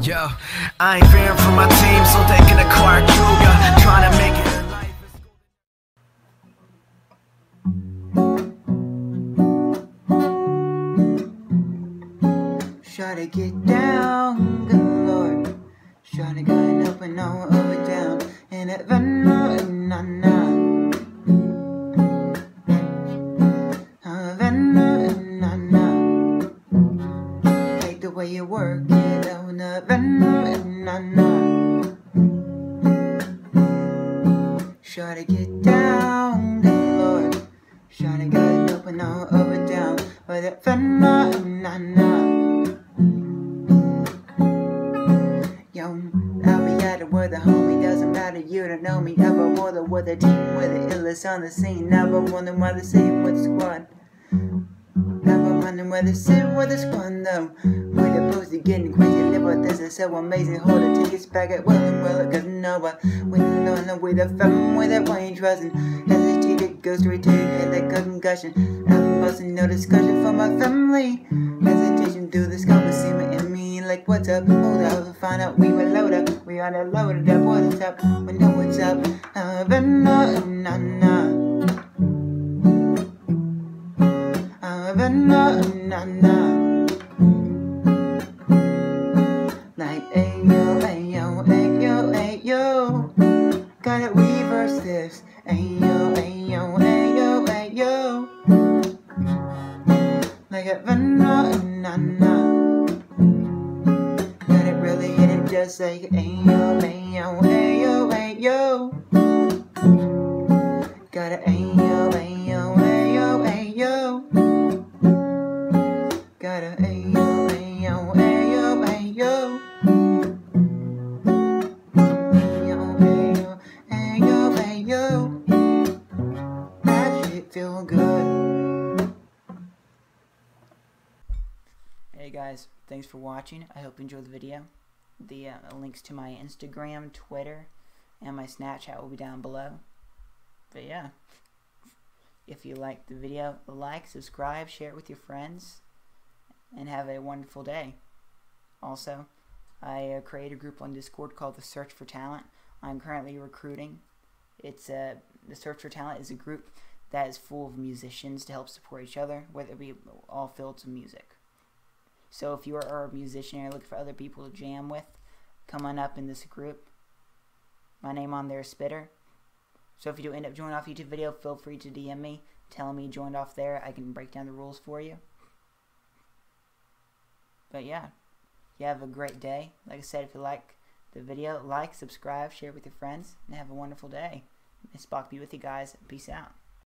Yo, I ain't fearing for my team so they can acquire Cougar. Trying to make it. Try to get down, good lord. Try to get up and all way you work it out. na na na. Try to get down, good lord. To get up and all over down. But it na na na. Yo, I'll be at it with a homie, doesn't matter, you don't know me. Ever roller with a team with the illest on the scene. Never wondering why they same with the squad. Never they sit with the squad though. With the posty getting crazy, live with this is so amazing. Hold it, take tickets back at Will and Will, cause no one. We don't know with the film with a range rising. Hesitated, go straight to head like a concussion. I'm busting no discussion for my family. Hesitation, do this conversation and me like what's up? Hold up, find out we were loaded. We are the loaded up, what's up? We know what's up. But no, no, no. Ayo. Gotta reverse this. Ayo, ayo, ayo, ayo. Like a no. Got it really hit it just like ayo, ayo, ayo, ayo. Got it ayo, ayo, ayo, ayo. Got it ayo, Hey guys, thanks for watching. I hope you enjoyed the video. The uh, links to my Instagram, Twitter, and my Snapchat will be down below. But yeah, if you liked the video, like, subscribe, share it with your friends, and have a wonderful day. Also, I uh, created a group on Discord called the Search for Talent. I'm currently recruiting. It's uh, the Search for Talent is a group that is full of musicians to help support each other, whether it be all fields of music. So if you are a musician and you're looking for other people to jam with, come on up in this group. My name on there is Spitter. So if you do end up joining off YouTube video, feel free to DM me. Tell me you joined off there. I can break down the rules for you. But yeah, you have a great day. Like I said, if you like the video, like, subscribe, share with your friends, and have a wonderful day. May Spock be with you guys. Peace out.